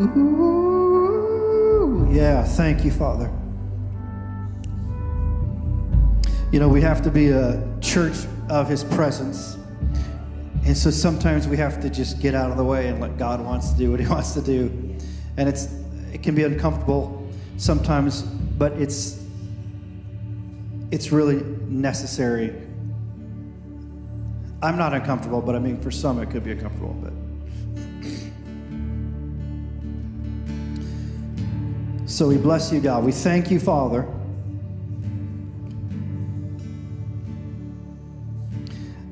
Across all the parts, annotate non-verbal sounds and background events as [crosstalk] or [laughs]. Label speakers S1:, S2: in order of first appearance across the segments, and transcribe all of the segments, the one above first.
S1: Ooh, yeah, thank you, Father. You know, we have to be a church of His presence. And so sometimes we have to just get out of the way and let God wants to do what He [laughs] wants to do. And it's it can be uncomfortable sometimes, but it's it's really necessary. I'm not uncomfortable, but I mean for some it could be uncomfortable, but So we bless you, God. We thank you, Father.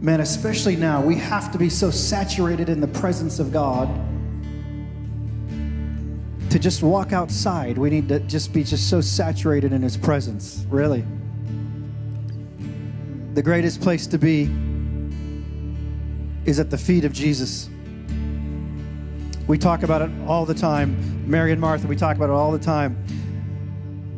S1: Man, especially now, we have to be so saturated in the presence of God to just walk outside. We need to just be just so saturated in His presence, really. The greatest place to be is at the feet of Jesus. We talk about it all the time. Mary and Martha, we talk about it all the time.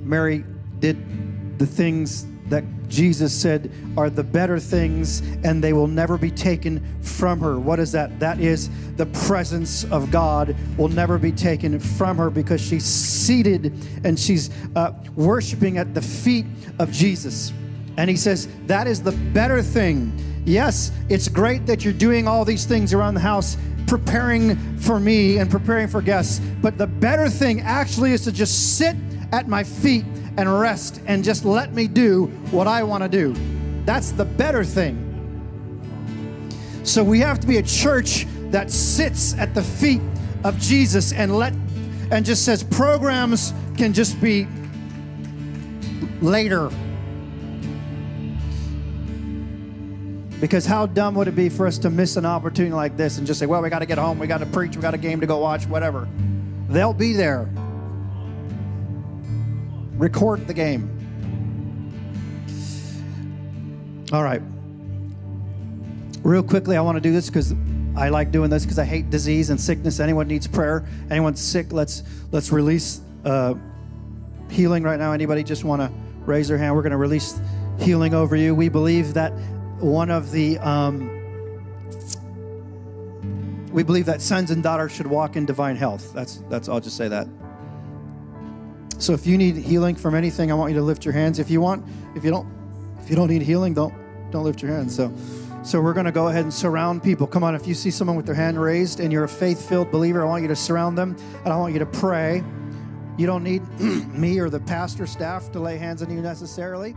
S1: Mary did the things that Jesus said are the better things and they will never be taken from her. What is that? That is the presence of God will never be taken from her because she's seated and she's uh, worshiping at the feet of Jesus. And he says, That is the better thing. Yes, it's great that you're doing all these things around the house, preparing for me and preparing for guests, but the better thing actually is to just sit at my feet and rest and just let me do what I want to do. That's the better thing. So we have to be a church that sits at the feet of Jesus and let and just says programs can just be later. Because how dumb would it be for us to miss an opportunity like this and just say, well, we got to get home, we got to preach, we got a game to go watch, whatever. They'll be there record the game. All right. Real quickly, I want to do this because I like doing this because I hate disease and sickness. Anyone needs prayer? Anyone sick? Let's let's release uh, healing right now. Anybody just want to raise their hand? We're going to release healing over you. We believe that one of the um, we believe that sons and daughters should walk in divine health. That's that's. I'll just say that. So if you need healing from anything, I want you to lift your hands. If you want, if you don't, if you don't need healing, don't don't lift your hands. So so we're going to go ahead and surround people. Come on, if you see someone with their hand raised and you're a faith-filled believer, I want you to surround them and I want you to pray. You don't need [clears throat] me or the pastor staff to lay hands on you necessarily.